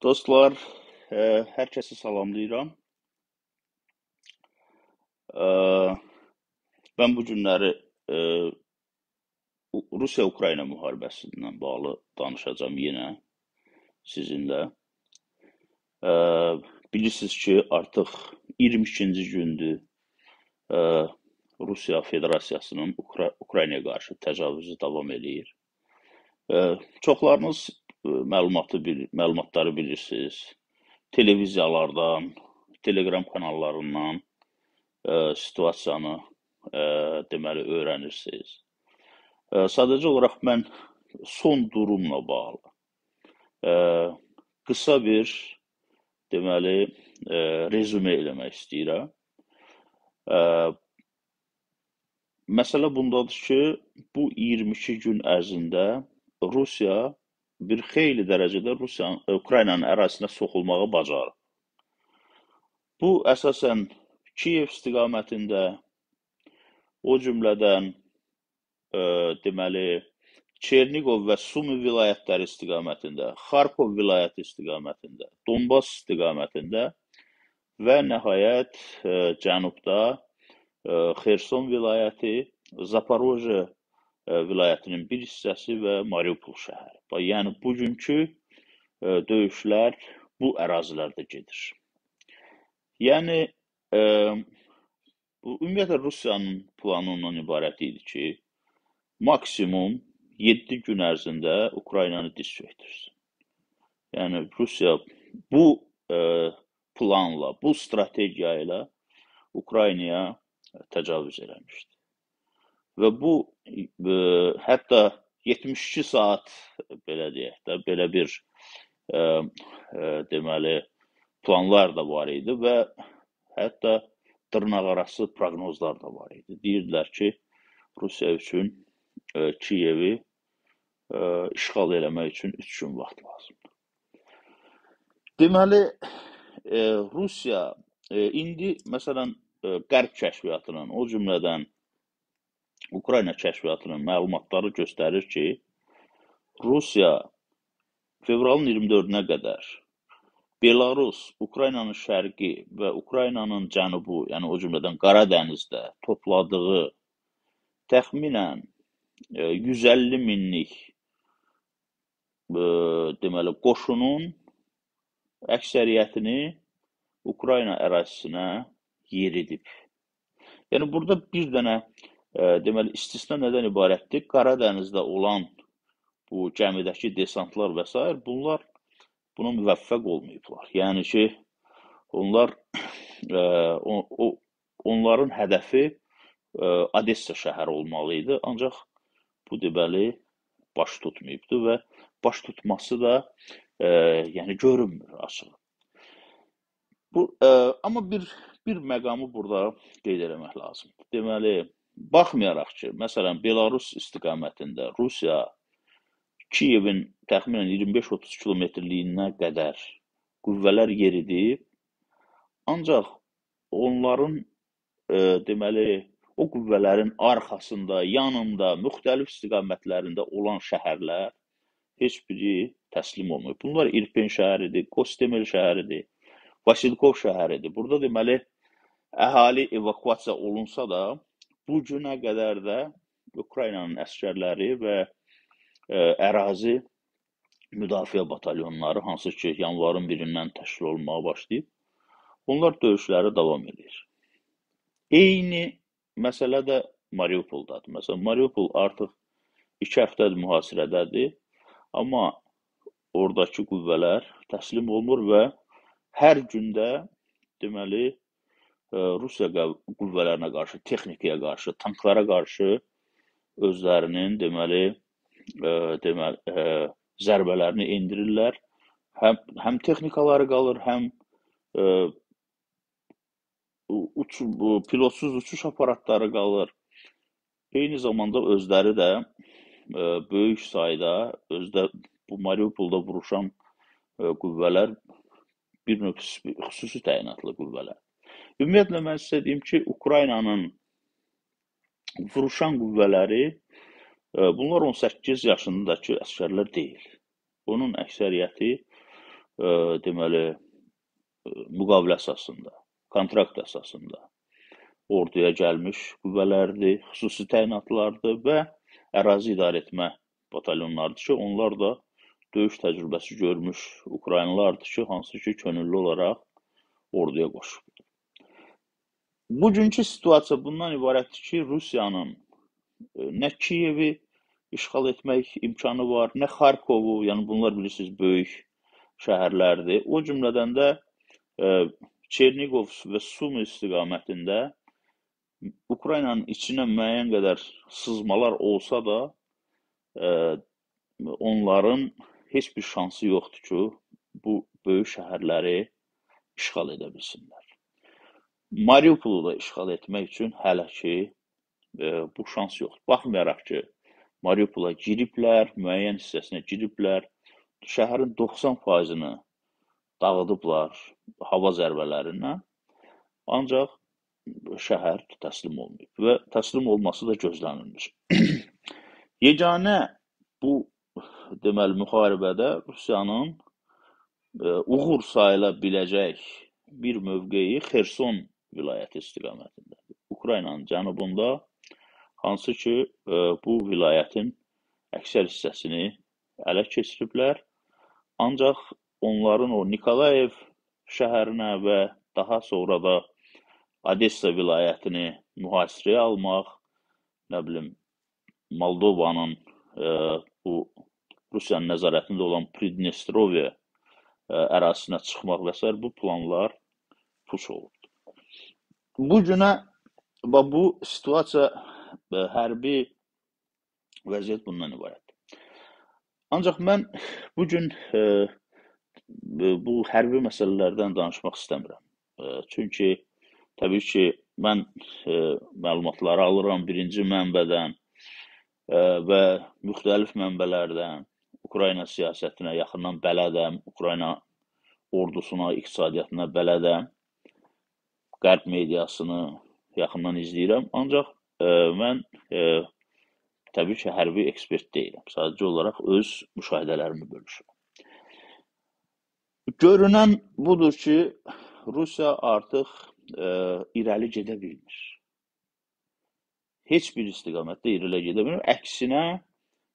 Dostlar, ə, hər kəsi salamlayıram. Ə, mən bu günləri ə, Rusiya-Ukrayna müharibəsindən bağlı danışacağam yenə sizinlə. Ə, bilirsiniz ki, artıq 22-ci gündür ə, Rusiya Federasiyasının Ukra Ukraynaya qarşı təcavüzü davam eləyir. Ə, çoxlarınız məlumatı bil məlumatları bilirsiniz. Televiziyalardan, Telegram kanallarından ə, situasiyanı ə, deməli öyrənirsiniz. Ə, sadəcə olaraq mən son durumla bağlı ə, qısa bir deməli ə, rezümə eləmək istəyirəm. Ə, Məsələ bundadır ki, bu 22 gün ərzində Rusiya bir xeyli dərəcədə Rusiyanın Ukraynanın ərazisinə soxulmağı bacarıb. Bu əsasən Kiyev istiqamətində, o cümlədən ə, deməli Çerniqov və Sumi vilayətləri istiqamətində, Xarkov vilayəti istiqamətində, Donbas istiqamətində və nəhayət ə, cənubda Xerson vilayəti, Zaporojye vilayətinin bir hissəsi və Mariupol şəhəri. Yəni bugünkü döyüşlər bu ərazilərdə gedir. Yəni ə, bu ümumiyyətlə Rusiyanın planı ondan ibarət idi ki, maksimum 7 gün ərzində Ukraynanı diz çökdürsün. Yəni Rusiya bu ə, planla, bu strategiya ilə Ukraynaya təcavüz eləmişdi. Və bu ə, e, hətta 72 saat belə deyək də belə bir ə, e, ə, e, deməli planlar da var idi və hətta dırnaqarası proqnozlar da var idi. Deyirdilər ki, Rusiya üçün ə, Kiyevi ə, işğal eləmək üçün 3 gün vaxt lazımdır. Deməli, ə, Rusiya ə, indi məsələn Qərb kəşfiyyatının, o cümlədən Ukrayna kəşfiyyatının məlumatları göstərir ki, Rusiya fevralın 24-nə qədər Belarus, Ukraynanın şərqi və Ukraynanın cənubu, yəni o cümlədən Qara dənizdə topladığı təxminən 150 minlik ə, deməli qoşunun əksəriyyətini Ukrayna ərazisinə yeridib. Yəni burada bir dənə deməli istisna nədən ibarətdir? Qara dənizdə olan bu gəmidəki desantlar və s. bunlar buna müvəffəq olmayıblar. Yəni ki, onlar ə, o, o onların hədəfi ə, Odessa şəhəri olmalı idi, ancaq bu deməli baş tutmayıbdı və baş tutması da ə, yəni görünmür açığı. Bu ə, amma bir bir məqamı burada qeyd eləmək lazımdır. Deməli, baxmayaraq ki, məsələn, Belarus istiqamətində Rusiya Kiyevin təxminən 25-30 kilometrliyinə qədər qüvvələr yeridib, ancaq onların e, deməli o qüvvələrin arxasında, yanında, müxtəlif istiqamətlərində olan şəhərlər heç biri təslim olmayıb. Bunlar İrpen şəhəridir, Kostemel şəhəridir, Vasilkov şəhəridir. Burada deməli əhali evakuasiya olunsa da, bu günə qədər də Ukraynanın əskərləri və ə, e, ərazi müdafiə batalyonları, hansı ki, yanvarın birindən təşkil olunmağa başlayıb, onlar döyüşləri davam edir. Eyni məsələ də Mariupoldadır. Məsələn, Mariupol artıq iki həftədir mühasirədədir, amma oradakı qüvvələr təslim olmur və hər gündə deməli Rusiya qüvvələrinə qarşı, texnikaya qarşı, tanklara qarşı özlərinin deməli e, deməli e, zərbələrini endirirlər. Həm həm texnikaları qalır, həm ə, uç bu pilotsuz uçuş aparatları qalır. Eyni zamanda özləri də ə, böyük sayda özdə bu Mariupolda vuruşan ə, qüvvələr bir növ xüsusi təyinatlı qüvvələr. Ümumiyyətlə mən sizə deyim ki, Ukraynanın vuruşan qüvvələri e, bunlar 18 yaşındakı əsgərlər deyil. Bunun əksəriyyəti deməli müqavilə əsasında, kontrakt əsasında orduya gəlmiş qüvvələrdir, xüsusi təyinatlardır və ərazi idarə etmə batalyonlardır ki, onlar da döyüş təcrübəsi görmüş Ukraynalılardır ki, hansı ki, könüllü olaraq orduya qoşulub. Bugünkü situasiya bundan ibarətdir ki, Rusiyanın nə Kiyevi işğal etmək imkanı var, nə Xarkovu, yəni bunlar bilirsiniz böyük şəhərlərdir. O cümlədən də Çernigov və Sumi istiqamətində Ukraynanın içinə müəyyən qədər sızmalar olsa da, ə, onların heç bir şansı yoxdur ki, bu böyük şəhərləri işğal edə bilsinlər. Mariupolu da işğal etmək üçün hələ ki ə, bu şans yoxdur. Baxmayaraq ki, Mariupola giriblər, müəyyən hissəsinə giriblər, şəhərin 90%-ni dağıdıblar hava zərbələrindən. Ancaq şəhər təslim olmayıb və təslim olması da gözlənilmir. Yeganə bu deməli müharibədə Rusiyanın ə, uğur sayıla biləcək bir mövqeyi Xerson vilayəti istiqamətindədir. Ukraynanın cənubunda hansı ki ə, bu vilayətin əksər hissəsini ələ keçiriblər. Ancaq onların o Nikolayev şəhərinə və daha sonra da Odessa vilayətini mühasirəyə almaq, nə bilim, Moldovanın e, bu Rusiyanın nəzarətində olan Pridnestrovye e, ərazisinə çıxmaq və s. bu planlar puç olubdur. Bu günə bu situasiya e, hərbi vəziyyət bundan ibarətdir. Ancaq mən bu gün e, bu hərbi məsələlərdən danışmaq istəmirəm. E, çünki Təbii ki, mən e, məlumatları alıram birinci mənbədən e, və müxtəlif mənbələrdən Ukrayna siyasətinə yaxından bələdəm, Ukrayna ordusuna, iqtisadiyyatına bələdəm, qərb mediasını yaxından izləyirəm. Ancaq e, mən e, təbii ki, hərbi ekspert deyiləm. Sadəcə olaraq öz müşahidələrimi bölüşürəm. Görünən budur ki, Rusiya artıq ə, irəli gedə bilmir. Heç bir istiqamətdə irəli gedə bilmir. Əksinə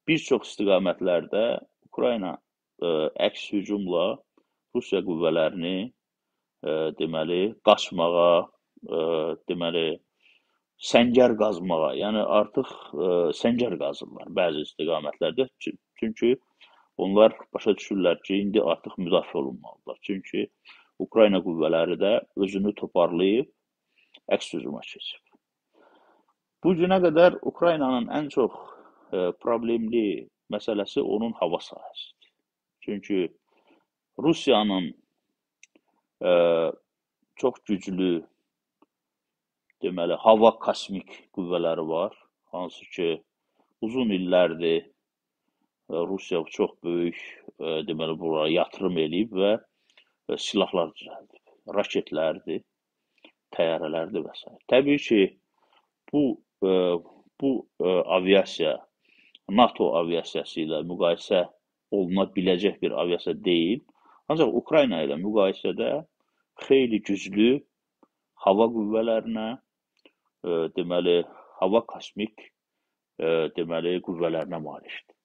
bir çox istiqamətlərdə Ukrayna ə, əks hücumla Rusiya qüvvələrini ə, deməli qaçmağa, deməli səngər qazmağa, yəni artıq səngər qazırlar bəzi istiqamətlərdə. Çünki onlar başa düşürlər ki, indi artıq müdafiə olunmalıdırlar. Çünki Ukrayna qüvvələri də özünü toparlayıb əks hücuma keçib. Bu günə qədər Ukraynanın ən çox problemli məsələsi onun hava sahəsidir. Çünki Rusiyanın e, çox güclü deməli hava kosmik qüvvələri var, hansı ki uzun illərdir e, Rusiya çox böyük e, deməli bura yatırım eləyib və silahlar düzəldib. Raketlərdir, təyyarələrdir və s. Təbii ki, bu e, bu e, aviasiya NATO aviasiyası ilə müqayisə oluna biləcək bir aviasiya deyil. Ancaq Ukrayna ilə müqayisədə xeyli güclü hava qüvvələrinə, e, deməli, hava kosmik ə, deməli qüvvələrinə malikdir.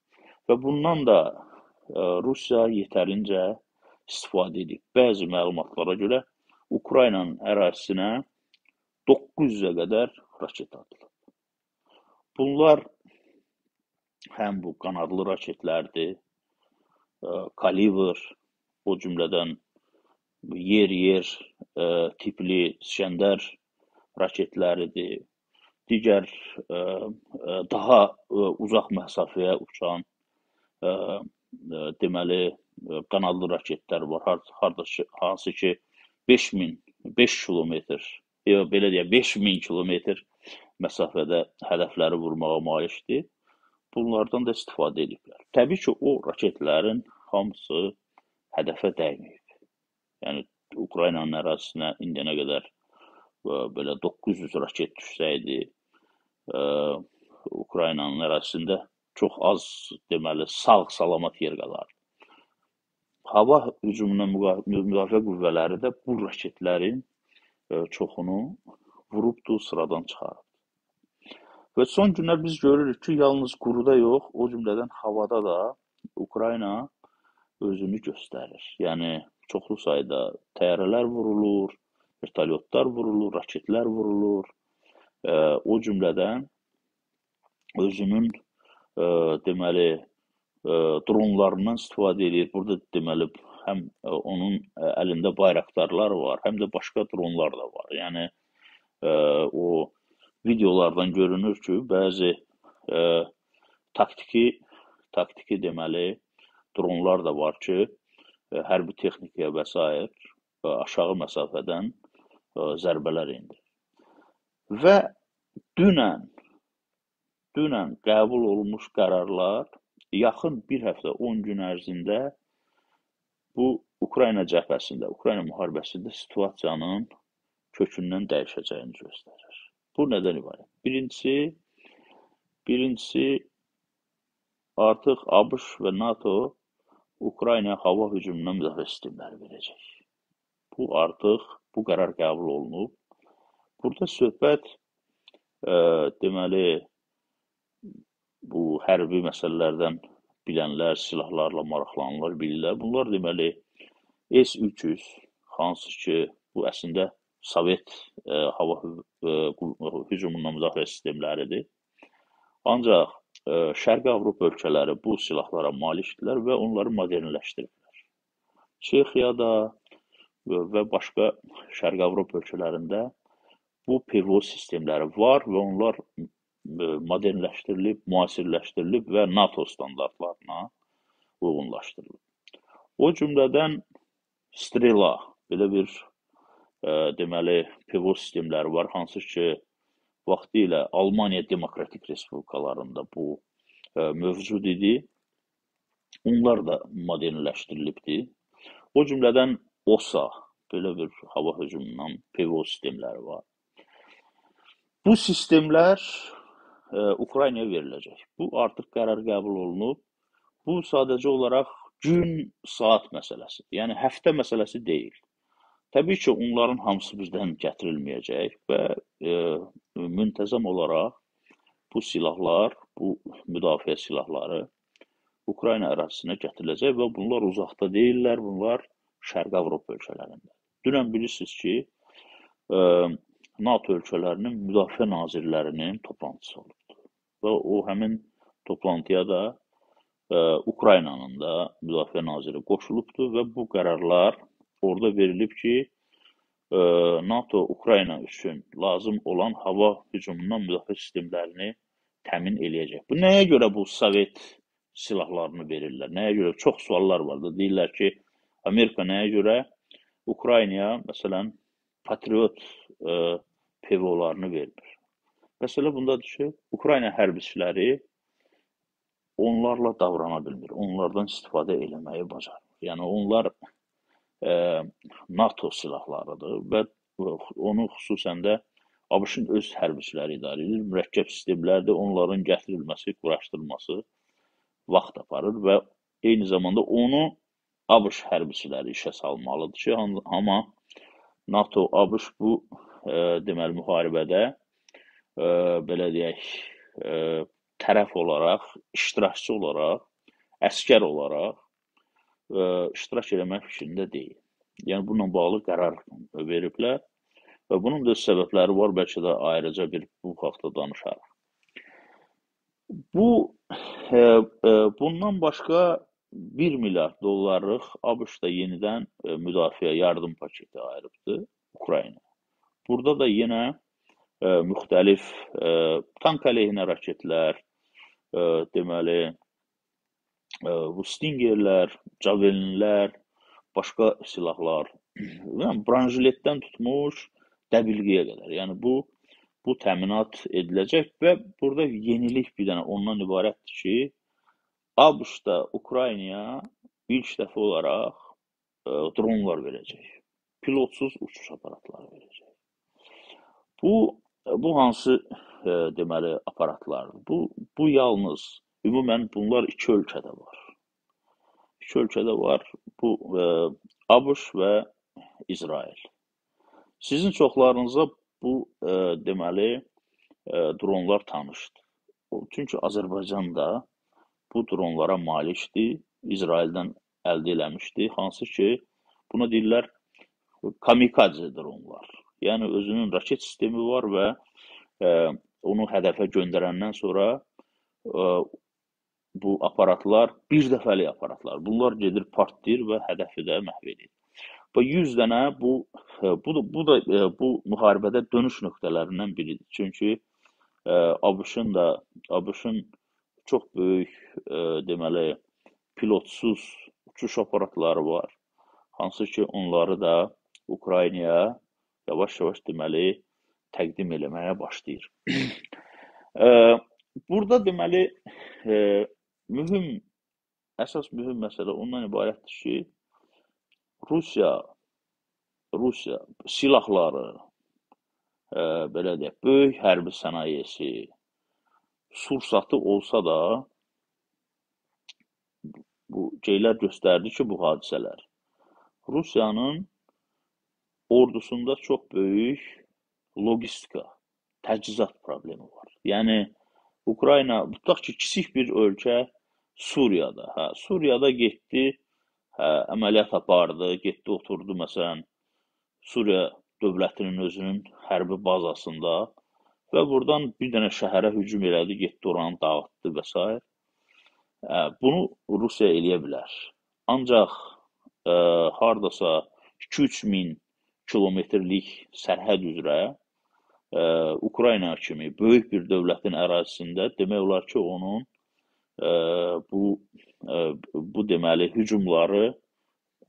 Və bundan da ə, Rusiya yetərincə istifadə edib. Bəzi məlumatlara görə Ukraynanın ərazisinə 900-ə qədər raket atılıb. Bunlar həm bu qanadlı raketlərdir, kalibr, o cümlədən yer-yer tipli İskəndər raketləridir. Digər daha uzaq məsafəyə uçan deməli qanadlı raketlər var. Hardakı hansı ki 5000 5 kilometr, yox belə deyək 5000 kilometr məsafədə hədəfləri vurmağa malikdir. Bunlardan da istifadə ediblər. Təbii ki, o raketlərin hamısı hədəfə dəyməyib. Yəni Ukraynanın ərazisinə indiyənə qədər ə, belə 900 raket düşsəydi, ə, Ukraynanın ərazisində çox az deməli sağ salamat yer qalardı. hava hücumundan müdafiə qüvvələri də bu raketlərin e, çoxunu vurubdu, sıradan çıxarıb. Və son günlər biz görürük ki, yalnız quruda yox, o cümlədən havada da Ukrayna özünü göstərir. Yəni çoxlu sayda təyyarələr vurulur, vertolyotlar vurulur, raketlər vurulur. E, o cümlədən özünün e, deməli e, dronlarından istifadə edir. Burada deməli həm e, onun e, əlində bayraqdarlar var, həm də başqa dronlar da var. Yəni e, o videolardan görünür ki, bəzi e, taktiki taktiki deməli dronlar da var ki, e, hərbi texnikaya və s. E, aşağı məsafədən e, zərbələr endirir. Və dünən dünən qəbul olunmuş qərarlar yaxın bir həftə, 10 gün ərzində bu Ukrayna cəbhəsində, Ukrayna müharibəsində situasiyanın kökündən dəyişəcəyini göstərir. Bu nədən ibarət? Birincisi, birincisi artıq ABŞ və NATO Ukrayna hava hücumundan müdafiə sistemləri verəcək. Bu artıq bu qərar qəbul olunub. Burada söhbət e, deməli bu hərbi məsələlərdən bilənlər, silahlarla maraqlananlar bilirlər. Bunlar deməli S-300, hansı ki, bu əslində Sovet e, hava e, hücumundan müdafiə sistemləridir. Ancaq Şərqi Avropa ölkələri bu silahlara malikdirlər və onları modernləşdiriblər. Çexiyada və başqa Şərqi Avropa ölkələrində bu PVO sistemləri var və onlar modernləşdirilib, müasirləşdirilib və NATO standartlarına uyğunlaşdırılıb. O cümlədən Strela belə bir ə, deməli pivot sistemləri var, hansı ki vaxtilə Almaniya Demokratik Respublikalarında bu ə, mövcud idi. Onlar da modernləşdirilibdi. O cümlədən OSA belə bir hava hücumundan pivot sistemləri var. Bu sistemlər ə, Ukraynaya veriləcək. Bu artıq qərar qəbul olunub. Bu sadəcə olaraq gün, saat məsələsidir. Yəni həftə məsələsi deyil. Təbii ki, onların hamısı birdən gətirilməyəcək və e, müntəzəm olaraq bu silahlar, bu müdafiə silahları Ukrayna ərazisinə gətiriləcək və bunlar uzaqda deyillər, bunlar Şərqi Avropa ölkələrində. Dünən bilirsiniz ki, e, NATO ölkələrinin müdafiə nazirlərinin toplantısı olub və o həmin toplantıya da e, Ukraynanın da müdafiə naziri qoşulubdur və bu qərarlar orada verilib ki, e, NATO Ukrayna üçün lazım olan hava hücumundan müdafiə sistemlərini təmin eləyəcək. Bu nəyə görə bu Sovet silahlarını verirlər? Nəyə görə? Çox suallar var da. Deyirlər ki, Amerika nəyə görə Ukraynaya məsələn Patriot ə, e, PVO-larını vermir? Məsələ bundadır ki, Ukrayna hərbçiləri onlarla davrana bilmir. Onlardan istifadə eləməyi bacarmır. Yəni onlar NATO silahlarıdır və onu xüsusən də ABŞ-ın öz hərbçiləri idarə edir. Mürəkkəb sistemlərdir. Onların gətirilməsi, quraşdırılması vaxt aparır və eyni zamanda onu ABŞ hərbçiləri işə salmalıdır ki, amma NATO, ABŞ bu e, deməli müharibədə ə, belə deyək, ə, tərəf olaraq, iştirakçı olaraq, əskər olaraq iştirak eləmək fikrində deyil. Yəni bununla bağlı qərar veriblər və bunun da səbəbləri var, bəlkə də ayrıca bir bu haqda danışarıq. Bu ə, ə, bundan başqa 1 milyard dollarlıq ABŞ-da yenidən ə, müdafiə yardım paketi ayırıbdı Ukrayna. Burada da yenə ə, müxtəlif ə, tank əleyhinə raketlər, ə, deməli Stingerlər, Javelinlər, başqa silahlar, yəni branjiletdən tutmuş dəbilqəyə qədər. Yəni bu bu təminat ediləcək və burada yenilik bir dənə ondan ibarətdir ki, ABŞ da Ukraynaya ilk dəfə olaraq ə, dronlar verəcək. Pilotsuz uçuş aparatları verəcək. Bu Bu hansı e, deməli aparatlardır? Bu bu yalnız ümumən bunlar iki ölkədə var. iki ölkədə var. Bu ə, ABŞ və İsrail. Sizin çoxlarınıza bu ə, deməli ə, dronlar tanışdır. Çünki Azərbaycan da bu dronlara malikdir, İsraildən əldə eləmişdi, hansı ki, buna deyirlər kamikadze dronlar. Yəni özünün raket sistemi var və ə, onu hədəfə göndərəndən sonra ə, bu aparatlar bir dəfəlik aparatlar. Bunlar gedir partlayır və hədəfi də məhv edir. Bu 100 dənə bu bu da bu da bu müharibədə dönüş nöqtələrindən biridir. Çünki ABŞ-ın da ABŞ-ın çox böyük deməli pilotsuz uçuş aparatları var. Hansı ki, onları da Ukraynaya yavaş-yavaş deməli təqdim eləməyə başlayır. Burada deməli e, mühüm əsas mühüm məsələ ondan ibarətdir ki, Rusiya Rusiya silahları e, belə deyək, böyük hərbi sənayesi sursatı olsa da bu şeylər göstərdi ki, bu hadisələr Rusiyanın ordusunda çox böyük logistika, təchizat problemi var. Yəni Ukrayna tutaq ki, kiçik bir ölkə Suriyada, hə, Suriyada getdi, hə, əməliyyat apardı, getdi oturdu məsələn Suriya dövlətinin özünün hərbi bazasında və buradan bir dənə şəhərə hücum elədi, getdi oranı dağıtdı və s. Bunu Rusiya eləyə bilər. Ancaq ə, hardasa 2-3 min kilometrlik sərhəd üzrə ə, Ukrayna kimi böyük bir dövlətin ərazisində demək olar ki, onun bu ə, bu deməli hücumları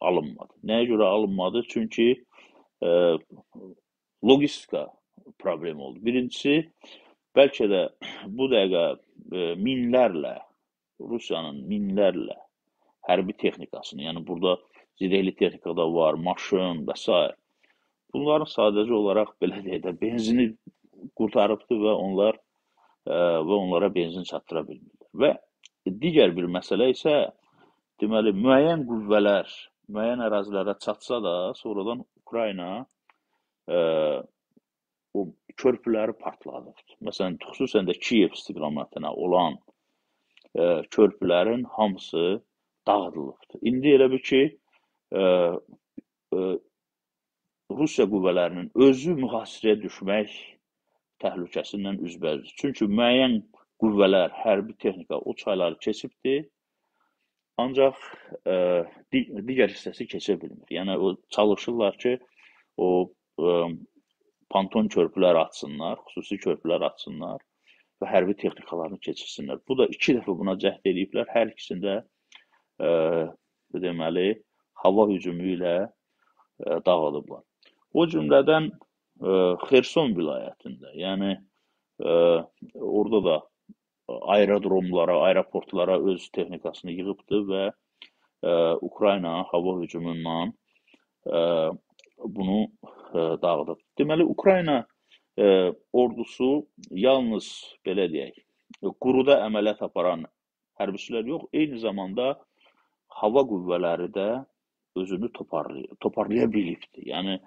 alınmadı. Nəyə görə alınmadı? Çünki ə, logistika problemi oldu. Birincisi, bəlkə də bu dəqiqə ə, minlərlə Rusiyanın minlərlə hərbi texnikasını, yəni burada zirehli texnika da var, maşın və s. Bunların sadəcə olaraq belə deyək də benzini qurtarıbdı və onlar ə, e, və onlara benzin çatdıra bilmirlər. Və digər bir məsələ isə deməli müəyyən qüvvələr müəyyən ərazilərə çatsa da, sonradan Ukrayna ə, e, o körpüləri partladır. Məsələn, xüsusən də Kiyev istiqamətinə olan ə, e, körpülərin hamısı dağıdılıbdır. İndi elə bir ki, ə, ə, Rusiya qüvvələrinin özü mühasirəyə düşmək təhlükəsindən üzbəüzdür. Çünki müəyyən qüvvələr, hərbi texnika o çayları keçibdi, ancaq ə, di digər hissəsi keçə bilmir. Yəni o çalışırlar ki, o ə, ponton körpülər açsınlar, xüsusi körpülər açsınlar və hərbi texnikalarını keçirsinlər. Bu da iki dəfə buna cəhd ediblər. Hər ikisində ə, deməli hava hücumu ilə ə, dağılıblar. O cümlədən ə, e, Xerson vilayətində, yəni ə, e, orada da aerodromlara, aeroportlara öz texnikasını yığıbdı və ə, e, Ukrayna hava hücumundan ə, bunu ə, dağıdıb. Deməli Ukrayna ə, ordusu yalnız belə deyək, quruda əməliyyat aparan hərbiçilər yox, eyni zamanda hava qüvvələri də özünü toparlaya, toparlaya bilibdi. Yəni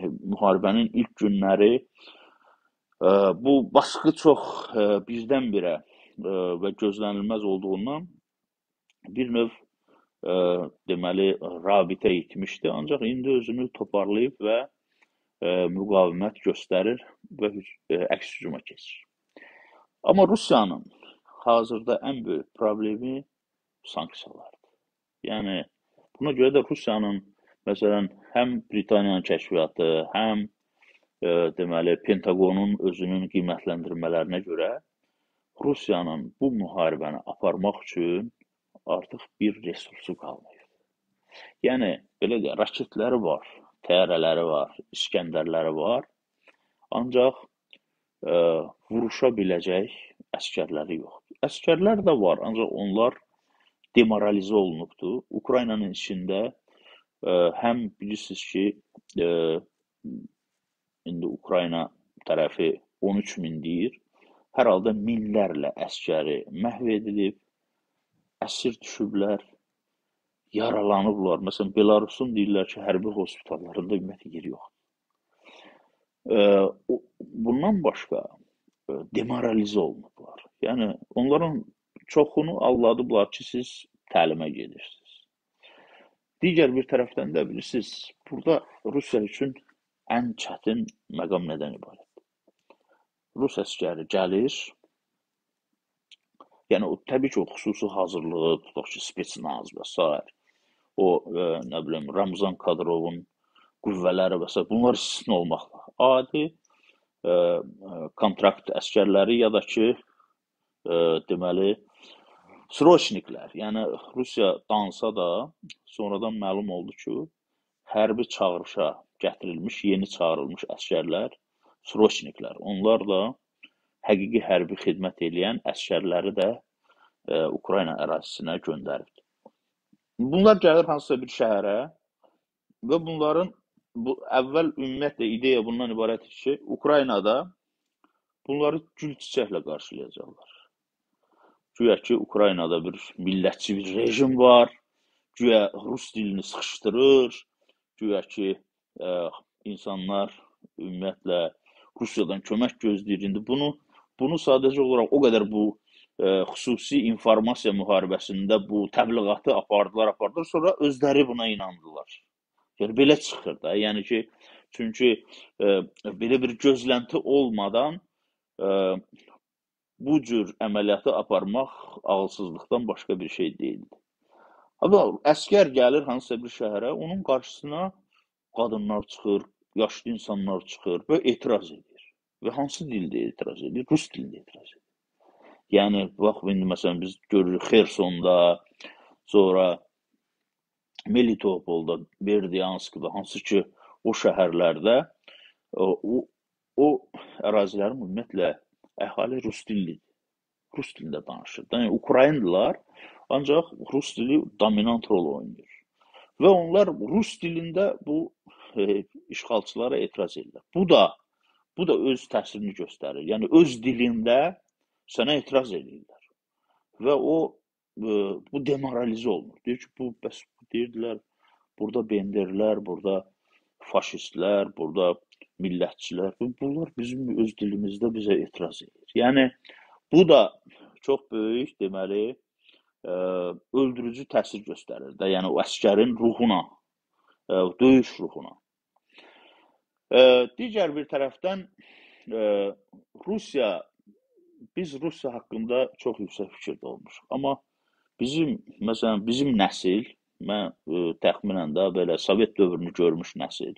müharibənin ilk günləri ə, bu baskı çox ə, birdən-birə və gözlənilməz olduğundan bir növ ə, deməli rabitə itmişdi, ancaq indi özünü toparlayıb və ə, müqavimət göstərir və ə, əks hücuma keçir. Amma Rusiyanın hazırda ən böyük problemi sanksiyalardır. Yəni buna görə də Rusiyanın Məsələn, həm Britaniyanın kəşfiyyatı, həm e, deməli Pentaqonun özünün qiymətləndirmələrinə görə Rusiyanın bu müharibəni aparmaq üçün artıq bir resursu qalmayıb. Yəni belə deyək, raketləri var, təyyarələri var, İskəndərləri var. Ancaq ə, e, vuruşa biləcək əskərləri yoxdur. Əskərlər də var, ancaq onlar demoralizə olunubdu. Ukraynanın içində həm bilirsiniz ki, indi Ukrayna tərəfi 13 min deyir. Hər halda minlərlə əskəri məhv edilib, əsir düşüblər. yaralanıblar. Məsələn, Belarusun deyirlər ki, hərbi hospitallarında ümumiyyətlə yer yoxdur. Bundan başqa demoralizə olunublar. Yəni onların çoxunu aldadıblar ki, siz təlimə gedirsiniz. Digər bir tərəfdən də bilirsiniz, burada Rusiya üçün ən çətin məqam nədən ibarətdir? Rus əskəri gəlir, yəni o təbii ki, o xüsusi hazırlığı, tutaq ki, spetsnaz və s. o e, nə bilim Ramzan Kadrovun qüvvələri və s. bunlar istisna olmaqla adi e, kontrakt əskərləri ya da ki, e, deməli sroçniklər, yəni Rusiya dansa da sonradan məlum oldu ki, hərbi çağırışa gətirilmiş, yeni çağırılmış əskərlər, sroçniklər. Onlar da həqiqi hərbi xidmət edən əskərləri də e, Ukrayna ərazisinə göndəribdir. Bunlar gəlir hansısa bir şəhərə və bunların bu əvvəl ümumiyyətlə ideya bundan ibarətdir ki, Ukraynada bunları gül çiçəklə qarşılayacaqlar. Güya ki, Ukraynada bir millətçi bir rejim var, güya rus dilini sıxışdırır, güya ki, insanlar ümumiyyətlə Rusiyadan kömək gözləyir. İndi bunu bunu sadəcə olaraq o qədər bu ə, xüsusi informasiya müharibəsində bu təbliğatı apardılar, apardılar, sonra özləri buna inandılar. Yəni belə çıxır da. Yəni ki, çünki ə, belə bir gözlənti olmadan ə, bu cür əməliyyatı aparmaq ağılsızlıqdan başqa bir şey deyildi. Amma əskər gəlir hansısa bir şəhərə, onun qarşısına qadınlar çıxır, yaşlı insanlar çıxır və etiraz edir. Və hansı dildə etiraz edir? Rus dilində etiraz edir. Yəni bax indi məsələn biz görürük Xersonda, sonra Melitopolda, Berdyanskda, hansı ki o şəhərlərdə o, o, ərazilərin ümumiyyətlə əhali rus dillidir. Rus dilində danışır. Yəni Ukraynlılar ancaq rus dili dominant rol oynayır. Və onlar rus dilində bu işğalçılara etiraz edirlər. Bu da bu da öz təsirini göstərir. Yəni öz dilində sənə etiraz edirlər. Və o e, bu demoralizə olunur. Deyir ki, bu bəs deyirdilər burada benderlər, burada faşistlər, burada millətçilər, bunlar bizim öz dilimizdə bizə etiraz edir. Yəni bu da çox böyük deməli ə, öldürücü təsir göstərir də, yəni o əskərin ruhuna, ə, döyüş ruhuna. Digər bir tərəfdən Rusiya biz Rusiya haqqında çox yüksək fikirdə olmuşuq. Amma bizim məsələn bizim nəsil, mən ə, təxminən də belə Sovet dövrünü görmüş nəsil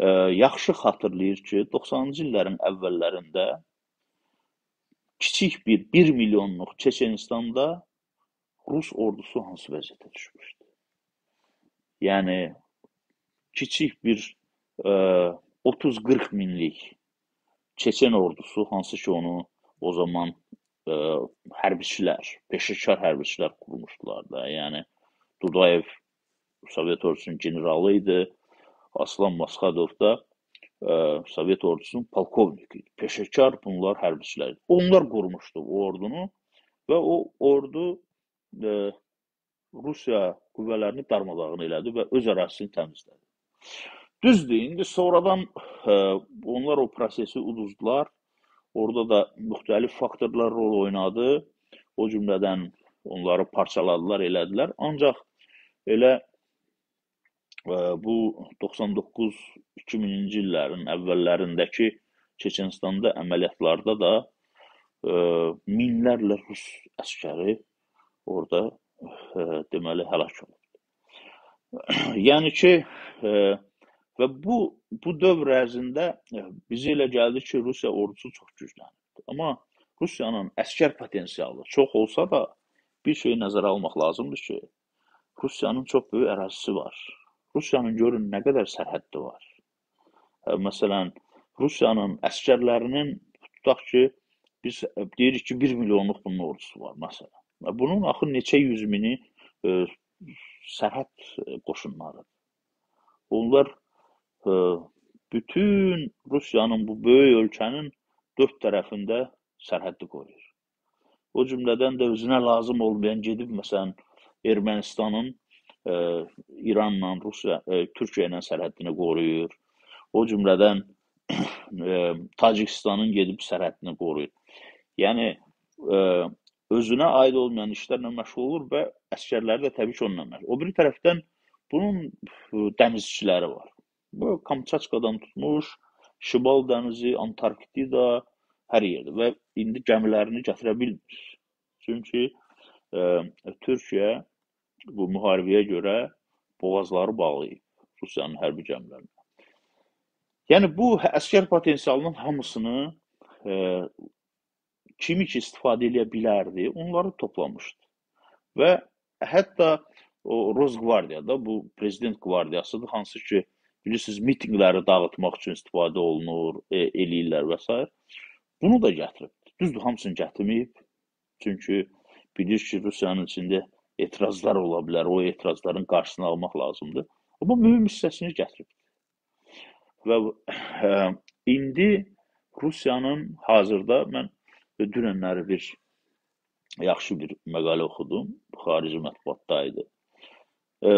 ə, yaxşı xatırlayır ki, 90-cı illərin əvvəllərində kiçik bir 1 milyonluq Çeçenistanda Rus ordusu hansı vəziyyətə düşmüşdü? Yəni kiçik bir e, 30-40 minlik Çeçen ordusu hansı ki onu o zaman e, hərbiçilər, peşəkar hərbiçilər qurmuşdular da. Yəni Dudayev Sovet ordusunun generalı idi. Aslan Masxadov da e, Sovet ordusunun polkovniki idi. Peşəkar bunlar hərbiçilər. Onlar qurmuşdu o ordunu və o ordu e, Rusiya qüvvələrini darmadağın elədi və öz ərazisini təmizlədi. Düzdür, indi sonradan e, onlar o prosesi uduzdular. Orada da müxtəlif faktorlar rol oynadı. O cümlədən onları parçaladılar, elədilər. Ancaq elə e, bu 99-2000-ci illərin əvvəllərindəki Çeçenistanda əməliyyatlarda da e, minlərlə rus əskəri orada deməli həlak olub. yəni ki, və bu bu dövr ərzində bizə elə gəldi ki, Rusiya ordusu çox güclənibdi. Amma Rusiyanın əskər potensialı çox olsa da bir şey nəzərə almaq lazımdır ki, Rusiyanın çox böyük ərazisi var. Rusiyanın görün nə qədər sərhəddi var. Məsələn, Rusiyanın əskərlərinin tutaq ki, biz deyirik ki, 1 milyonluq bunun ordusu var məsələn. Bunun axı neçə yüz mini e, sərhəd qoşunlarıdır. Onlar e, bütün Rusiyanın bu böyük ölkənin dörd tərəfində sərhəddi qoruyur. O cümlədən də özünə lazım olmayan gedib məsələn Ermənistanın e, İranla, Rusiya, e, Türkiyə ilə sərhədini qoruyur. O cümlədən e, Tacikistanın gedib sərhədini qoruyur. Yəni e, özünə aid olmayan işlərlə məşğul olur və əskərləri də təbii ki, onunla məşğul. O bir tərəfdən bunun dənizçiləri var. Bu Kamçatkadan tutmuş, Şimal dənizi, Antarktida, hər yerdə və indi gəmilərini gətirə bilmir. Çünki e, Türkiyə bu müharibəyə görə boğazları bağlayıb Rusiyanın hərbi gəmilərinə. Yəni bu əskər potensialının hamısını e, kimi ki istifadə edə bilərdi, onları toplamışdı. Və hətta o Rosgvardiyada bu prezident qvardiyasıdır, hansı ki bilirsiniz mitinqləri dağıtmaq üçün istifadə olunur, e, eləyirlər və s. Bunu da gətirib. Düzdür, hamısını gətirməyib. Çünki bilir ki, Rusiyanın içində etirazlar ola bilər. O etirazların qarşısını almaq lazımdır. Amma mühüm hissəsini gətirib. Və ə, indi Rusiyanın hazırda mən dünənləri bir yaxşı bir məqalə oxudum. Xarici mətbuatda idi. Ə,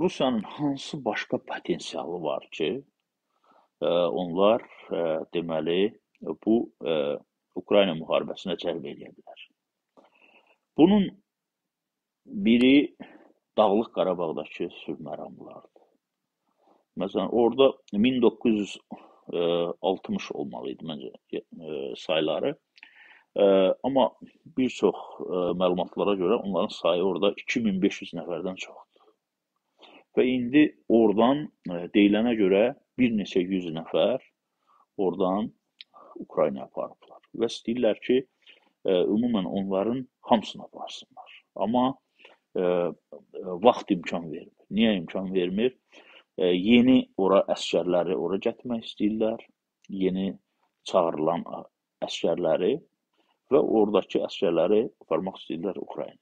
Rusiyanın hansı başqa potensialı var ki, ə, onlar ə, deməli bu ə, Ukrayna müharibəsinə cəlb edə bilər. Bunun biri Dağlıq Qarabağdakı sülh məramlarıdır. Məsələn, orada 1960 e, olmalı idi məncə e, sayları. Amma bir çox məlumatlara görə onların sayı orada 2500 nəfərdən çoxdur. Və indi oradan deyilənə görə bir neçə yüz nəfər oradan Ukraynaya aparıblar və istəyirlər ki, ümumən onların hamısını aparsınlar. Amma vaxt imkan vermir. Niyə imkan vermir? Yeni ora əskərləri ora gətirmək istəyirlər. Yeni çağırılan əskərləri və oradakı əskərləri aparmaq istəyirlər Ukrayna.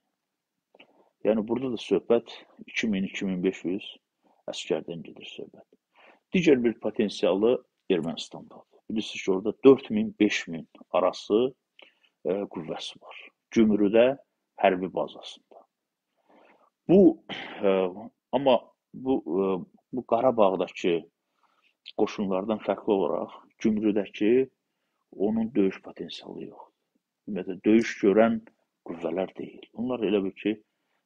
Yəni burada da söhbət 2000-2500 əskərdən gedir söhbət. Digər bir potensialı Ermənistandadır. Bilirsiniz ki, orada 4000-5000 arası e, qüvvəsi var. Gümrüdə hərbi bazasında. Bu e, amma bu e, bu Qarabağdakı qoşunlardan fərqli olaraq Gümrüdəki onun döyüş potensialı yoxdur. Ümumiyyətlə döyüş görən qüvvələr deyil. Onlar elə bil ki,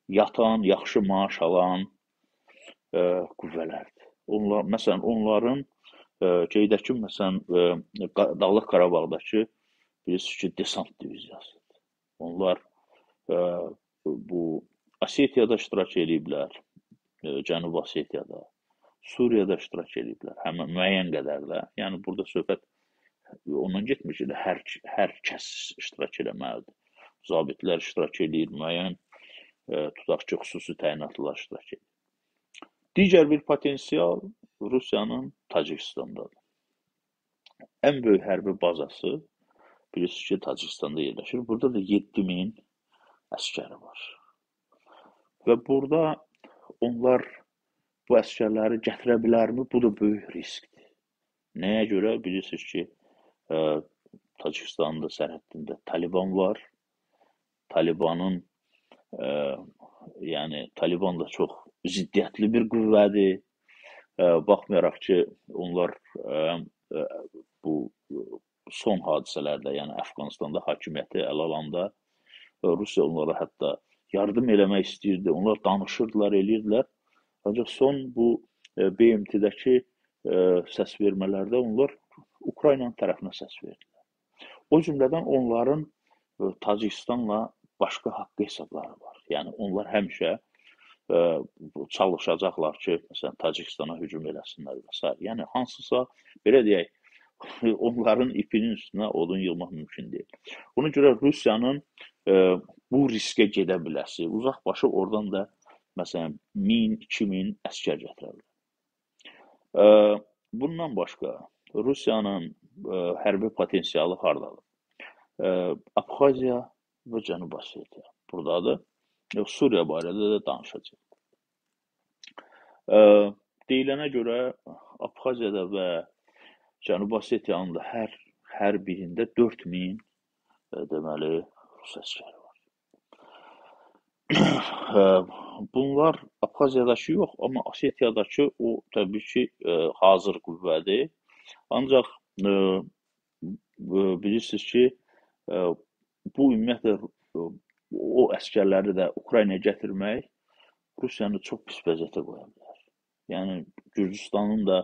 yatan, yaxşı maaş alan e, qüvvələrdir. Onlar məsələn onların Qeydəki məsələn Dağlıq Qarabağdakı bilirsiniz ki, desant diviziyasıdır. Onlar bu Osetiyada iştirak ediblər, Cənubi Osetiyada, Suriyada iştirak ediblər, həm müəyyən qədər də. Yəni burada söhbət ondan getmir ki, hər hər kəs iştirak etməlidir. Zabitlər iştirak edir, müəyyən tutaq ki, xüsusi təyinatlılar iştirak edir. Digər bir potensial Rusiyanın Tacikistandadır. Ən böyük hərbi bazası bilirsiniz ki, Tacikistanda yerləşir. Burada da 7000 əskəri var. Və burada onlar bu əskərləri gətirə bilərmi? Bu da böyük riskdir. Nəyə görə? Bilirsiniz ki, Tacikistanın da sərhədində Taliban var. Talibanın ə, yəni Taliban da çox ziddiyyətli bir qüvvədir. Baxmayaraq ki, onlar bu son hadisələrdə, yəni Əfqanistanda hakimiyyəti ələ alanda Rusiya onlara hətta yardım eləmək istəyirdi. Onlar danışırdılar, eləyirdilər. Ancaq son bu BMT-dəki səs vermələrdə onlar Ukraynanın tərəfinə səs verdilər. O cümlədən onların Tacikistanla başqa haqq hesabları var. Yəni onlar həmişə çalışacaqlar ki, məsələn, Tacikistana hücum eləsinlər və s. Yəni hansısa belə deyək, onların ipinin üstünə odun yığmaq mümkün deyil. Ona görə Rusiyanın e, bu riskə gedə biləsi, uzaq başı oradan da məsələn 1000, 2000 əskər gətirə bilər. E, bundan başqa Rusiyanın e, hərbi potensialı hardadır? E, Abxaziya və Cənubi Osetiya burdadır. Suriya barədə də danışacağıq. Deyilənə görə Abxaziyada və Cənubi Osetiyanın da hər hər birində 4000 deməli rus əsgəri var. bunlar Abxaziyadakı yox, amma Osetiyadakı o təbii ki, hazır qüvvədir. Ancaq bilirsiniz ki, bu ümumiyyətlə o əskərləri də Ukraynaya gətirmək Rusiyanı çox pis vəziyyətə qoya bilər. Yəni Gürcüstanın da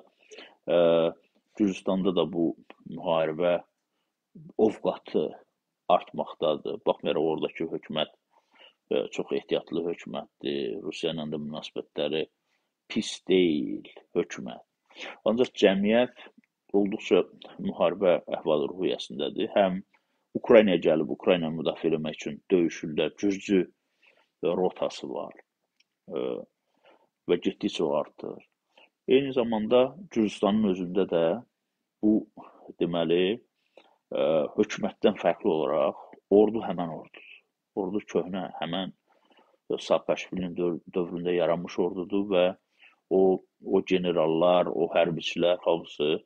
Gürcüstanda da bu müharibə ovqatı artmaqdadır. Baxmayaraq oradakı hökumət çox ehtiyatlı hökumətdir. Rusiya ilə də münasibətləri pis deyil hökumət. Ancaq cəmiyyət olduqca müharibə əhval-ruhiyyəsindədir. Həm Ukraynaya gəlib Ukraynanı müdafiə etmək üçün döyüşürlər. Gürcü rotası var və getdikcə artır. Eyni zamanda Gürcüstanın özündə də bu deməli hökumətdən fərqli olaraq ordu həmən ordudur. Ordu köhnə, həmən Saakashvilinin dövründə yaranmış ordudur və o o generallar, o hərbiçilər hamısı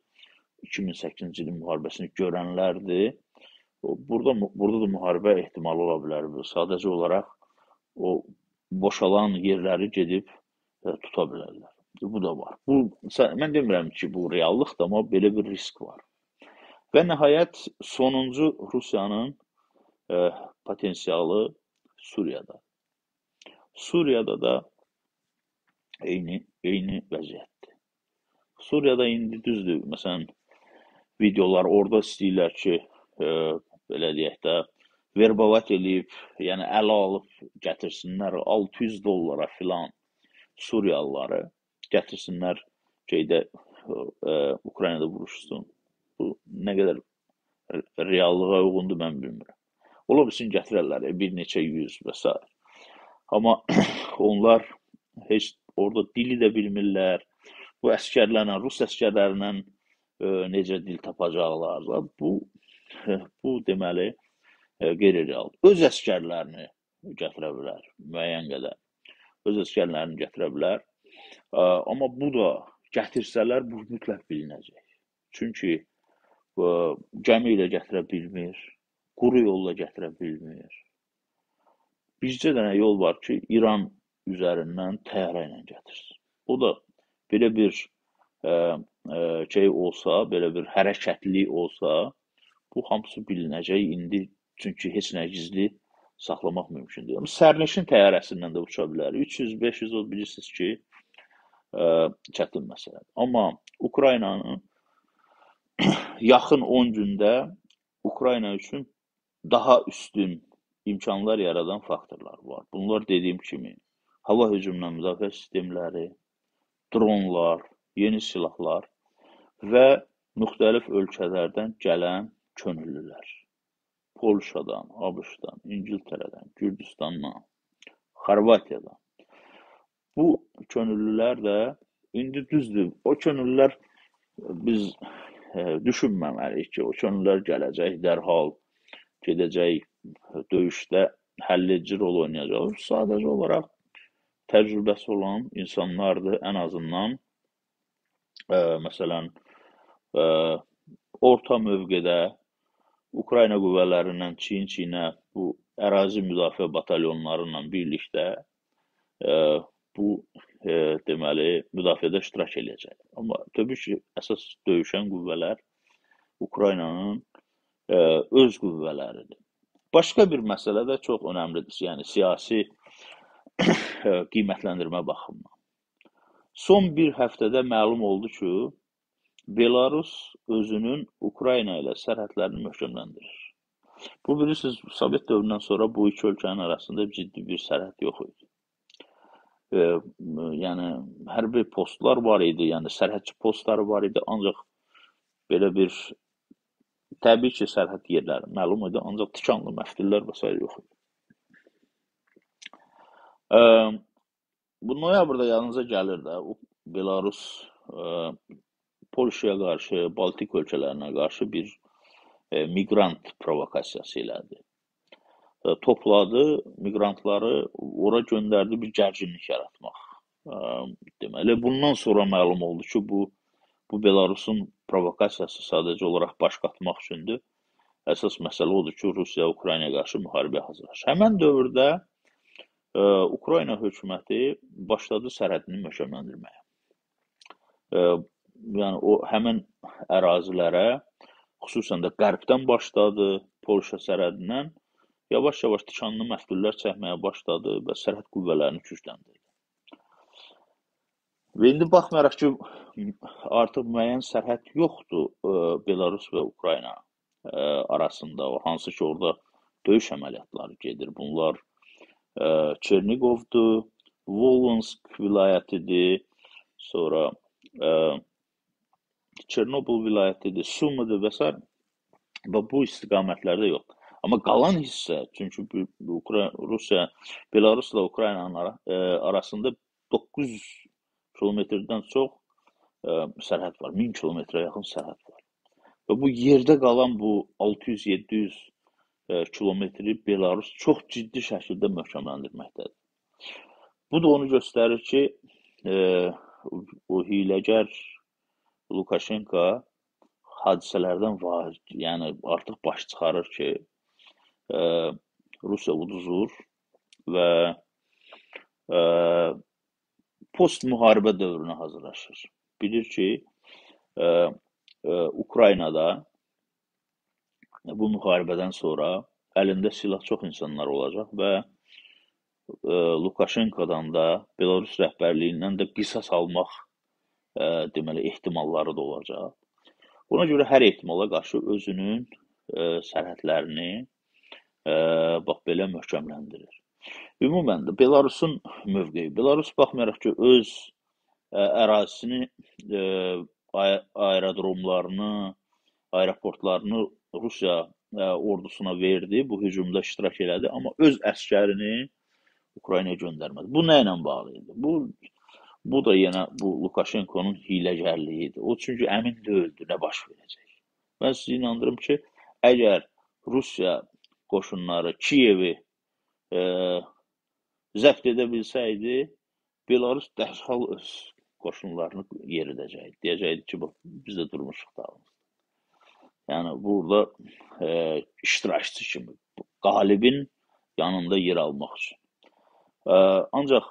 2008-ci ilin müharibəsini görənlərdir. Burada burada da müharibə ehtimalı ola bilər. Sadəcə olaraq o boşalan yerləri gedib ə, tuta bilərlər. Bu da var. Bu mən demirəm ki, bu reallıqdır, amma belə bir risk var. Və nəhayət sonuncu Rusiyanın ə, e, potensialı Suriyada. Suriyada da eyni eyni vəziyyətdir. Suriyada indi düzdür, məsələn, videolar orada istəyirlər ki, e, belə deyək də, verbavat eləyib, yəni ələ alıb gətirsinlər 600 dollara filan Suriyalıları gətirsinlər şeydə e, Ukraynada vuruşsun. Bu nə qədər reallığa uyğundur mən bilmirəm. Ola bilsin gətirərlər bir neçə yüz və s. Amma onlar heç orada dili də bilmirlər. Bu əskərlərlə, rus əskərlərlə e, necə dil tapacaqlar? Bu bu deməli qeyri-real. Öz əskərlərini gətirə bilər müəyyən qədər. Öz əskərlərini gətirə bilər. Amma bu da gətirsələr bu mütləq bilinəcək. Çünki gəmi ilə gətirə bilmir, quru yolla gətirə bilmir. Bircə dənə yol var ki, İran üzərindən təyyarə ilə gətirsin. O da belə bir ə, ə, şey olsa, belə bir hərəkətli olsa, bu hamısı bilinəcək indi çünki heç nə gizli saxlamaq mümkün deyil. Sərnişin təyyarəsindən də uça bilər. 300-500 o bilirsiniz ki, ə, çətin məsələdir. Amma Ukraynanın yaxın 10 gündə Ukrayna üçün daha üstün imkanlar yaradan faktorlar var. Bunlar dediyim kimi hava hücumundan müdafiə sistemləri, dronlar, yeni silahlar və müxtəlif ölkələrdən gələn könüllülər. Polşadan, ABŞ-dan, İngiltərədən, Gürcüstandan, Xorvatiyadan. Bu könüllülər də indi düzdür. O könüllülər biz düşünməməliyik ki, o könüllər gələcək, dərhal gedəcək döyüşdə həlledici rol oynayacaq. Sadəcə olaraq təcrübəsi olan insanlardır, ən azından ə, məsələn ə, orta mövqedə Ukrayna qüvvələrindən çiyin-çiyinə bu ərazi müdafiə batalyonları ilə birlikdə ə, bu e, deməli müdafiədə iştirak eləyəcək. Amma təbii ki, əsas döyüşən qüvvələr Ukraynanın e, öz qüvvələridir. Başqa bir məsələ də çox önəmlidir, yəni siyasi qiymətləndirmə baxımından. Son bir həftədə məlum oldu ki, Belarus özünün Ukrayna ilə sərhədlərini möhkəmləndirir. Bu bilirsiniz, Sovet dövründən sonra bu iki ölkənin arasında ciddi bir sərhəd yox idi e, yəni hərbi postlar var idi, yəni sərhədçi postları var idi, ancaq belə bir təbii ki, sərhəd yerləri məlum idi, ancaq tikanlı məftillər və s. yox idi. E, bu noyabrda yanınıza gəlir də Belarus e, Polşaya qarşı, Baltik ölkələrinə qarşı bir e, miqrant provokasiyası elədi topladı miqrantları, ora göndərdi bir gərginlik yaratmaq. Deməli, bundan sonra məlum oldu ki, bu bu Belarusun provokasiyası sadəcə olaraq baş qatmaq üçündür. Əsas məsələ odur ki, Rusiya Ukraynaya qarşı müharibəyə hazırlaşır. Həmin dövrdə Ukrayna hökuməti başladı sərhədini möhkəmləndirməyə. Yəni o həmin ərazilərə xüsusən də qərbdən başladı, Polşa sərhədindən yavaş-yavaş tikanlı məftillər çəkməyə başladı və sərhəd qüvvələrini gücləndirdi. Və indi baxmayaraq ki, artıq müəyyən sərhəd yoxdur Belarus və Ukrayna arasında, hansı ki, orada döyüş əməliyyatları gedir. Bunlar Çernigovdur, Volensk vilayətidir, sonra Çernobıl vilayətidir, Sumidir və s. və bu istiqamətlərdə yoxdur. Amma qalan hissə, çünki Ukrayna, Rusiya, Belarusla Ukraynanın ə, arasında 900 kilometrdən çox ə, sərhəd var. 1000 kilometrə yaxın sərhəd var. Və bu yerdə qalan bu 600-700 e, kilometri Belarus çox ciddi şəkildə möhkəmləndirməkdədir. Bu da onu göstərir ki, e, o hiləgər Lukashenko hadisələrdən var, yəni artıq baş çıxarır ki, e, Rusiya uduzur və e, post müharibə dövrünə hazırlaşır. Bilir ki, e, e, Ukraynada bu müharibədən sonra əlində silah çox insanlar olacaq və e, Lukashenkodan da, Belarus rəhbərliyindən də qisas almaq e, deməli ehtimalları da olacaq. Buna görə hər ehtimala qarşı özünün e, sərhədlərini ə, bax belə möhkəmləndirir. Ümumən də Belarusun mövqeyi, Belarus baxmayaraq ki, öz ə, ərazisini, ə, aerodromlarını, aeroportlarını Rusiya ə, e, ordusuna verdi, bu hücumda iştirak elədi, amma öz əskərini Ukraynaya göndərmədi. Bu nə ilə bağlı idi? Bu bu da yenə bu Lukashenkonun hiyləgərliyi idi. O çünki əmin deyildi nə baş verəcək. Mən sizi inandırım ki, əgər Rusiya qoşunları Kiyevi e, zəbt edə bilsəydi, Belarus dərhal öz qoşunlarını yeridəcəkdi. Deyəcəkdi ki, bax biz də durmuşuq dağımızda. Yəni burada e, iştirakçı kimi qalibin yanında yer almaq üçün. E, ancaq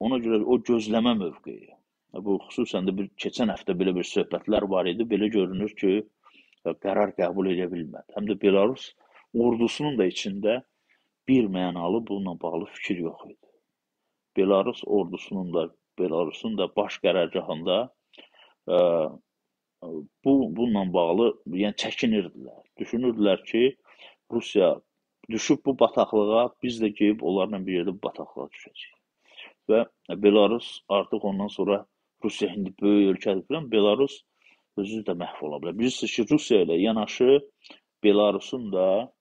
ona görə o gözləmə mövqeyi. Bu xüsusən də bir keçən həftə belə bir söhbətlər var idi. Belə görünür ki, e, qərar qəbul edə bilmədi. Həm də Belarus ordusunun da içində bir mənalı bununla bağlı fikir yox idi. Belarus ordusunun da Belarusun da baş qərargahında ə, e, bu bununla bağlı yəni çəkinirdilər. Düşünürdülər ki, Rusiya düşüb bu bataqlığa, biz də gedib onlarla bir yerdə bu bataqlığa düşəcəyik. Və Belarus artıq ondan sonra Rusiya indi böyük ölkədir filan, Belarus özü də məhv ola bilər. Bilirsiniz ki, Rusiya ilə yanaşı Belarusun da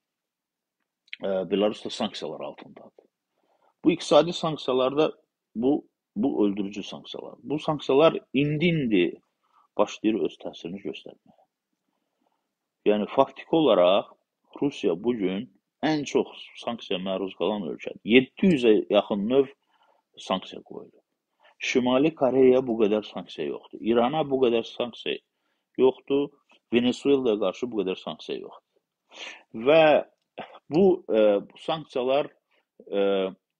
Belarus da sanksiyalar altındadır. Bu iqtisadi sanksiyalarda bu bu öldürücü sanksiyalar. Bu sanksiyalar indi-indi başlayır öz təsirini göstərməyə. Yəni faktiki olaraq Rusiya bu gün ən çox sanksiyaya məruz qalan ölkədir. 700-ə yaxın növ sanksiya qoyulub. Şimali Koreyaya bu qədər sanksiya yoxdur. İrana bu qədər sanksiya yoxdur. Venezuelaya qarşı bu qədər sanksiya yoxdur. Və bu e, sanksiyalar e,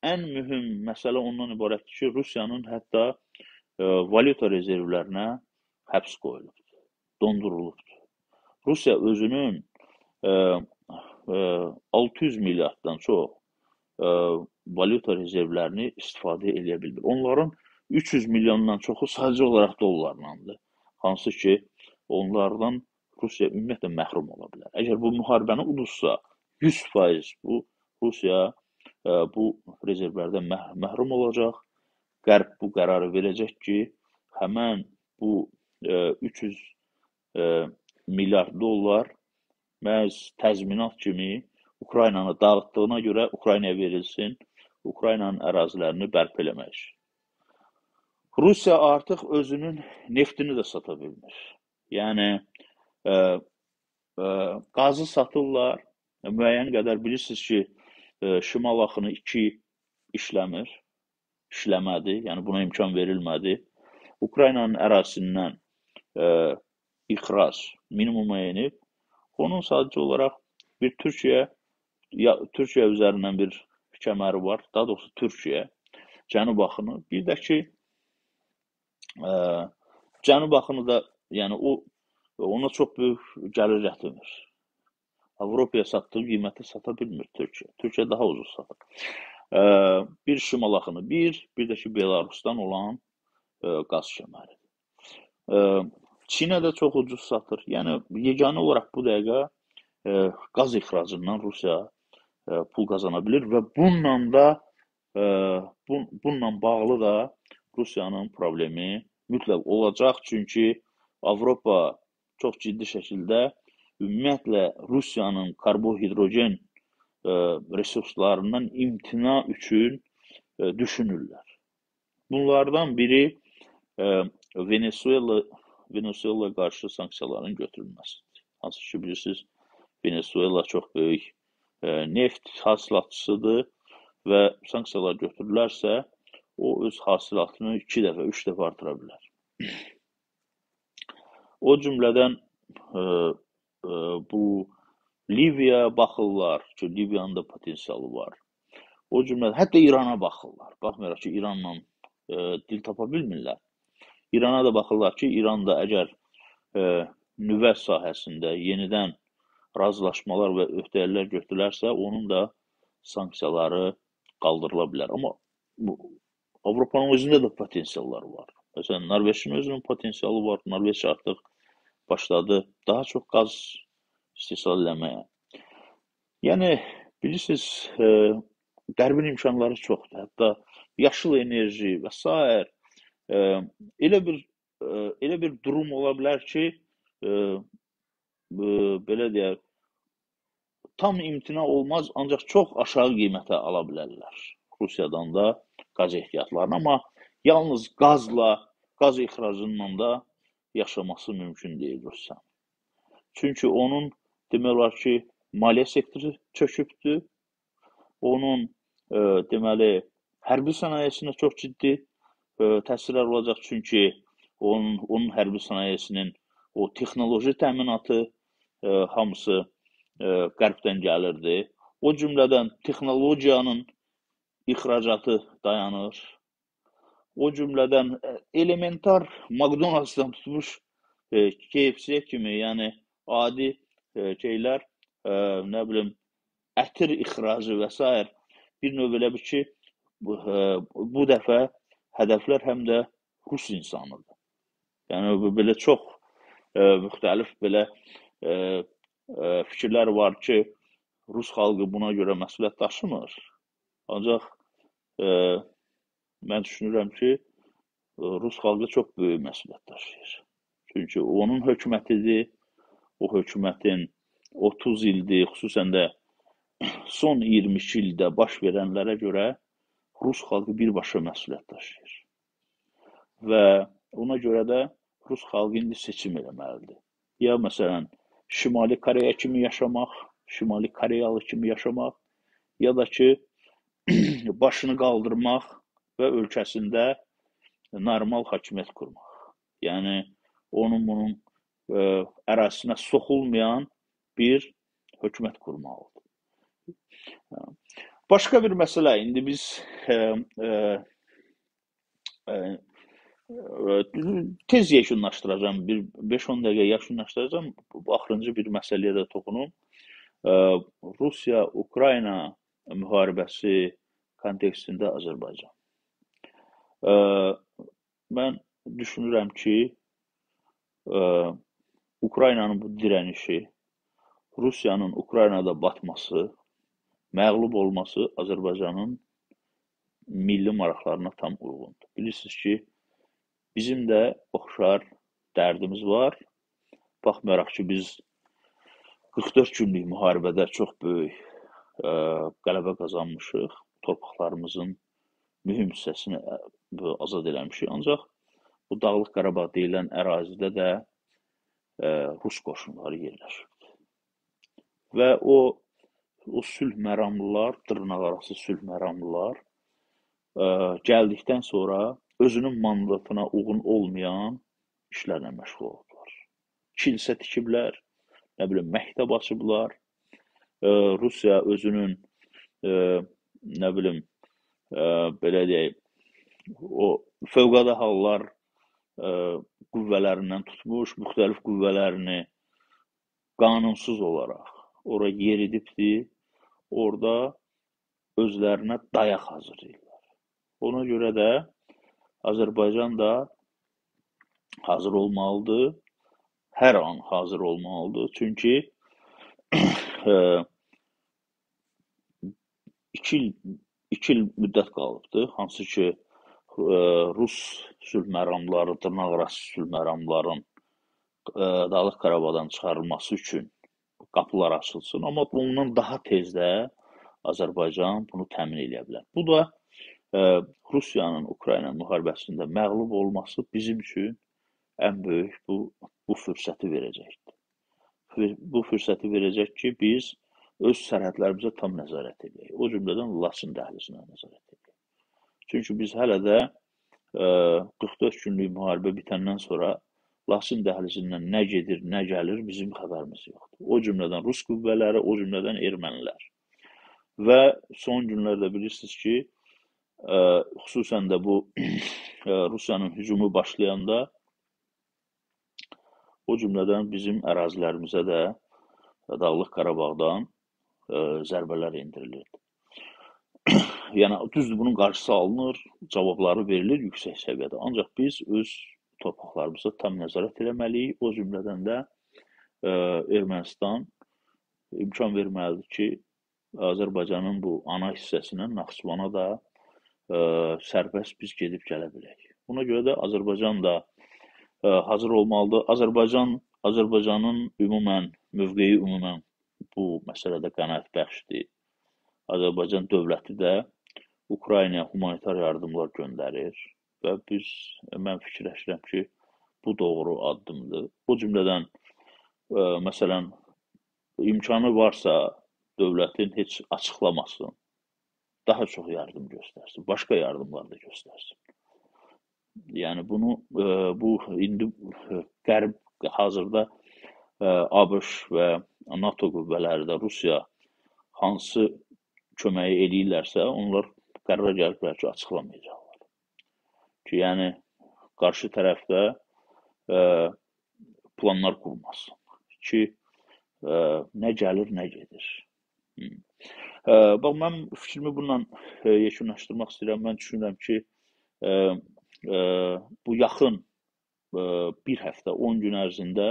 ən mühüm məsələ ondan ibarətdir ki, Rusiyanın hətta e, valyuta rezervlərinə həbs qoyulubdur, dondurulubdur. Rusiya özünün e, e, 600 milyarddan çox e, valyuta rezervlərini istifadə edə bilmir. Onların 300 milyondan çoxu sadəcə olaraq dollarlandır. Hansı ki, onlardan Rusiya ümumiyyətlə məhrum ola bilər. Əgər bu müharibəni uduzsa, 100% bu Rusiya ə, e, bu rezervlərdən məh məhrum olacaq. Qərb bu qərarı verəcək ki, həmən bu 300 milyard dollar məhz təzminat kimi Ukraynanı dağıtdığına görə Ukraynaya verilsin, Ukraynanın ərazilərini bərpa eləmək üçün. Rusiya artıq özünün neftini də sata bilmir. Yəni ə, ə, qazı satırlar. Müəyyən qədər bilirsiniz ki, ə, şimal axını 2 işləmir, işləmədi, yəni buna imkan verilmədi. Ukraynanın ərazisindən ə, ixrac minimuma enib. Onun sadəcə olaraq bir Türkiyə ya Türkiyə üzərindən bir kəməri var, daha doğrusu Türkiyə, Cənub axını. Bir də ki, ə, Cənub axını da, yəni o ona çox böyük gəlir gətirmir. Avropaya satdığı qiymətə sata bilmir Türkiyə. Türkiyə daha ucuz satır. Ə, bir şimal axını, bir, bir də ki, Belarusdan olan ə, qaz kəməri. Ə, Çinə də çox ucuz satır. Yəni yeganə olaraq bu dəqiqə ə, qaz ixracından Rusiya ə, pul qazana bilir və bununla da ə, bu, bununla bağlı da Rusiyanın problemi mütləq olacaq. Çünki Avropa çox ciddi şəkildə ümumiyyətlə Rusiyanın karbohidrogen ə, e, resurslarından imtina üçün ə, e, düşünürlər. Bunlardan biri ə, e, Venezuela Venezuela qarşı sanksiyaların götürülməsidir. Hansı ki bilirsiniz, Venezuela çox böyük ə, neft hasilatçısıdır və sanksiyalar götürülərsə, o öz hasilatını 2 dəfə, 3 dəfə artıra bilər. O cümlədən ə, ə, bu Liviyaya baxırlar ki, Liviyanın da potensialı var. O cümlədən hətta İrana baxırlar. Baxmayaraq ki, İranla ə, dil tapa bilmirlər. İrana da baxırlar ki, İran da əgər ə, nüvə sahəsində yenidən razılaşmalar və öhdəliklər götürülərsə, onun da sanksiyaları qaldırıla bilər. Amma bu Avropanın özündə də potensiallar var. Məsələn, Norveçin özünün potensialı var. Norveç artıq başladı daha çox qaz istehsal eləməyə. Yəni bilirsiniz, e, Qərbin imkanları çoxdur. Hətta yaşıl enerji və s. Elə bir e, elə bir durum ola bilər ki, e, belə deyək, tam imtina olmaz, ancaq çox aşağı qiymətə ala bilərlər. Rusiyadan da qaz ehtiyatlarını, amma yalnız qazla, qaz ixracından da yaşaması mümkün deyil Rusiyanın. Çünki onun demək olar ki, maliyyə sektoru çökübdür. Onun e, deməli hərbi sənayesinə çox ciddi təsirlər olacaq çünki onun onun hərbi sənayesinin o texnoloji təminatı e, hamısı e, qərbdən gəlirdi. O cümlədən texnologiyanın ixracatı dayanır. O cümlədən e, elementar McDonald's-dan tutmuş e, KFC kimi, yəni adi e, şeylər, e, nə bilim, ətir ixracı və s. bir növ elə bir ki, bu, e, bu dəfə hədəflər həm də rus insanıdır. Yəni belə çox e, müxtəlif belə e, e, fikirlər var ki, Rus xalqı buna görə məsuliyyət daşımır. Ancaq e, mən düşünürəm ki, Rus xalqı çox böyük məsuliyyət daşıyır. Çünki onun hökumətidir, o hökumətin 30 ildir, xüsusən də son 22 ildə baş verənlərə görə Rus xalqı birbaşa məsuliyyət daşıyır. Və ona görə də Rus xalqı indi seçim eləməlidir. Ya məsələn, Şimali Koreya kimi yaşamaq, Şimali Koreyalı kimi yaşamaq, ya da ki, başını qaldırmaq və ölkəsində normal hakimiyyət qurmaq. Yəni onun bunun ə, e, ərazisinə soxulmayan bir hökumət qurmalıdır. Başqa bir məsələ, indi biz ə, ə, ə, tez yekunlaşdıracağam, bir 5-10 dəqiqə yekunlaşdıracağam. Bu axırıncı bir məsələyə də toxunum. Rusiya-Ukrayna müharibəsi kontekstində Azərbaycan. Ə, mən düşünürəm ki, ə, Ukraynanın bu dirənişi, Rusiyanın Ukraynada batması, məğlub olması Azərbaycanın milli maraqlarına tam uyğundur. Bilirsiniz ki, bizim də oxşar dərdimiz var. Baxmayaraq ki, biz 44 günlük müharibədə çox böyük ə, qələbə qazanmışıq torpaqlarımızın mühüm hissəsini azad eləmişik. Ancaq bu Dağlıq Qarabağ deyilən ərazidə də ə, Rus qoşunları yerləşirdi. Və o o sülh məramlılar, dırnaqarası sülh məramlılar ə, gəldikdən sonra özünün mandatına uyğun olmayan işlərlə məşğul oldular. Kilsə tikiblər, nə bilim məktəb açıblar. Ə, Rusiya özünün ə, nə bilim, ə, belə deyək, o fövqəladə hallar ə, qüvvələrindən tutmuş müxtəlif qüvvələrini qanunsuz olaraq ora yeridibdir. Orada özlərinə dayaq hazırlayırlar. Ona görə də Azərbaycan da hazır olmalıdır. Hər an hazır olmalıdır. Çünki e, iki il, iki il müddət qalıbdır. Hansı ki, e, Rus sülh məramları, dırnaqarası sülh məramların e, Dağlıq Qarabağdan çıxarılması üçün qapılar açılsın. Amma bundan daha tez də Azərbaycan bunu təmin edə bilər. Bu da ə, Rusiyanın Ukrayna müharibəsində məğlub olması bizim üçün ən böyük bu bu fürsəti verəcəkdir. Bu fürsəti verəcək ki, biz öz sərhədlərimizə tam nəzarət edək. O cümlədən Laçın dəhlizinə nəzarət edək. Çünki biz hələ də ə, 44 günlük müharibə bitəndən sonra Laçın dəhlizindən nə gedir, nə gəlir bizim xəbərimiz yoxdur. O cümlədən rus qüvvələri, o cümlədən ermənilər. Və son günlərdə bilirsiniz ki, ə, xüsusən də bu ə, Rusiyanın hücumu başlayanda o cümlədən bizim ərazilərimizə də Dağlıq Qarabağdan ə, zərbələr endirilirdi. yəni düzdür bunun qarşısı alınır, cavabları verilir yüksək səviyyədə. Ancaq biz öz torpaqlarımıza tam nəzarət etməliyik. O cümlədən də ə, e, Ermənistan imkan verməlidir ki, Azərbaycanın bu ana hissəsindən Naxçıvana da ə, e, sərbəst biz gedib gələ bilək. Buna görə də Azərbaycan da ə, e, hazır olmalıdır. Azərbaycan Azərbaycanın ümumən mövqeyi ümumən bu məsələdə qənaətbəxşdir. Azərbaycan dövləti də Ukraynaya humanitar yardımlar göndərir və biz mən fikirləşirəm ki, bu doğru addımdır. O cümlədən ə, e, məsələn imkanı varsa dövlətin heç açıqlamasın. Daha çox yardım göstərsin, başqa yardımlar da göstərsin. Yəni bunu ə, e, bu indi qərb hazırda ə, e, ABŞ və NATO qüvvələri də Rusiya hansı köməyi eləyirlərsə, onlar qərara gəliblər ki, açıqlamayacaq ki, yəni qarşı tərəfdə ə, planlar qurmasın ki, ə, nə gəlir, nə gedir. Ə, bax mən fikrimi bununla yekunlaşdırmaq istəyirəm. Mən düşünürəm ki, ə, ə, bu yaxın ə, bir həftə, 10 gün ərzində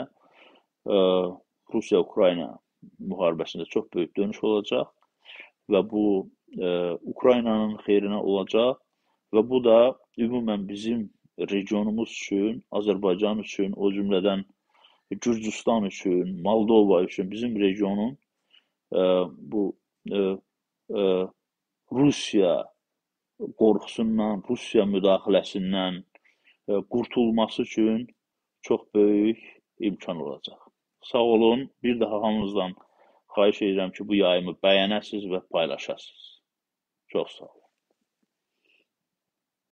Rusiya-Ukrayna müharibəsində çox böyük dönüş olacaq və bu ə, Ukraynanın xeyrinə olacaq və bu da ümumən bizim regionumuz üçün, Azərbaycan üçün, o cümlədən Gürcüstan üçün, Moldova üçün bizim regionun ə, bu ə, ə, Rusiya qorxusundan, Rusiya müdaxiləsindən ə, qurtulması üçün çox böyük imkan olacaq. Sağ olun. Bir daha hamınızdan xahiş edirəm ki, bu yayımı bəyənəsiz və paylaşasınız. Çox sağ olun.